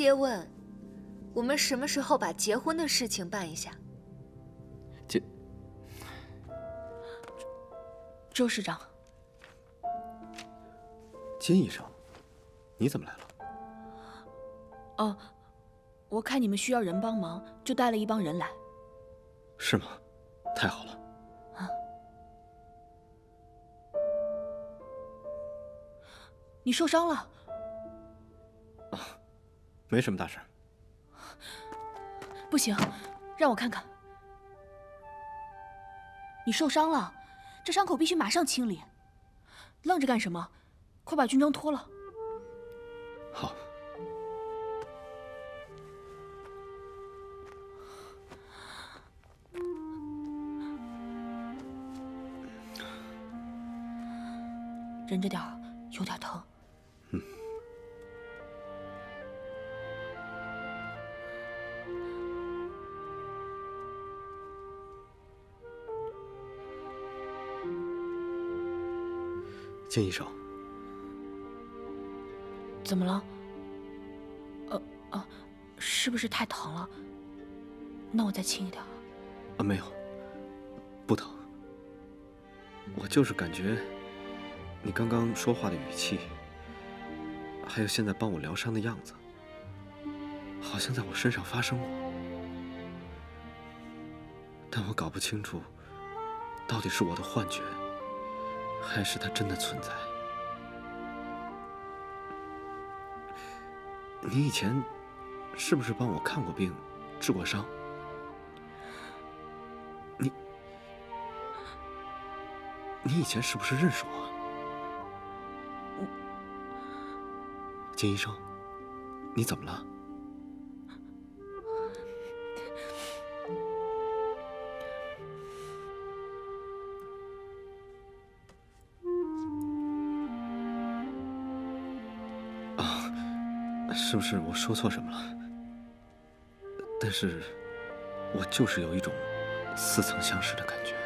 爹问，我们什么时候把结婚的事情办一下？结。周市长。金医生，你怎么来了？哦，我看你们需要人帮忙，就带了一帮人来。是吗？太好了。啊。你受伤了？啊，没什么大事。不行，让我看看。你受伤了，这伤口必须马上清理。愣着干什么？快把军装脱了。好。忍着点儿，有点疼。金医生。怎么了？呃啊，是不是太疼了？那我再轻一点。啊，没有，不疼。我就是感觉，你刚刚说话的语气，还有现在帮我疗伤的样子，好像在我身上发生过，但我搞不清楚，到底是我的幻觉，还是它真的存在。你以前是不是帮我看过病、治过伤？你你以前是不是认识我？金医生，你怎么了？是不是我说错什么了？但是，我就是有一种似曾相识的感觉。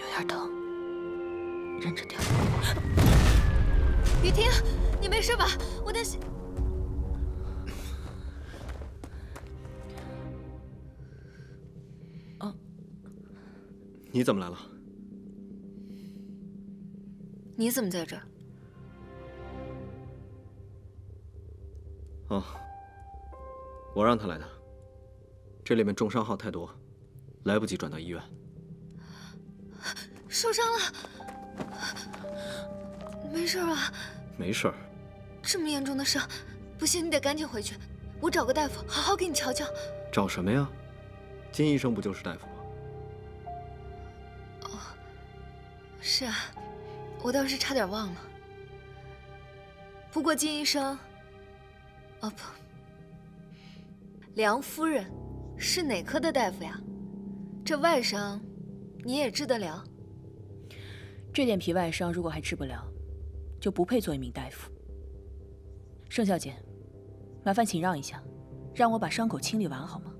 有点疼，忍着点。雨婷，你没事吧？我的心。啊，你怎么来了？你怎么在这儿？哦，我让他来的。这里面重伤号太多，来不及转到医院。受伤了？没事吧？没事。这么严重的伤，不行，你得赶紧回去。我找个大夫，好好给你瞧瞧。找什么呀？金医生不就是大夫吗？哦，是啊。我倒是差点忘了。不过金医生，哦不，梁夫人是哪科的大夫呀？这外伤你也治得了？这点皮外伤如果还治不了，就不配做一名大夫。盛小姐，麻烦请让一下，让我把伤口清理完好吗？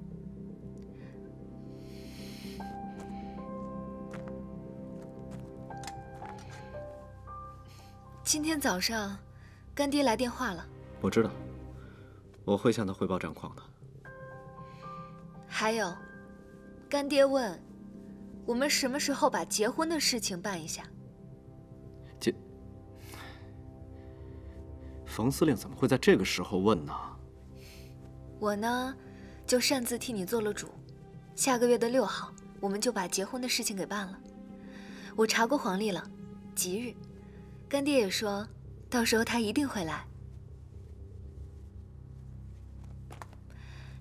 今天早上，干爹来电话了。我知道，我会向他汇报战况的。还有，干爹问，我们什么时候把结婚的事情办一下？结？冯司令怎么会在这个时候问呢？我呢，就擅自替你做了主。下个月的六号，我们就把结婚的事情给办了。我查过黄历了，吉日。干爹也说，到时候他一定会来。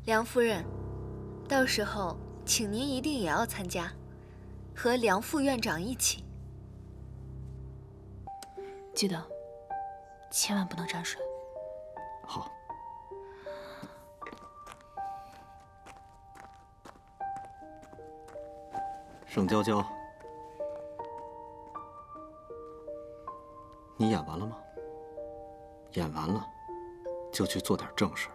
梁夫人，到时候请您一定也要参加，和梁副院长一起。记得，千万不能沾水。好。盛娇娇。你演完了吗？演完了，就去做点正事。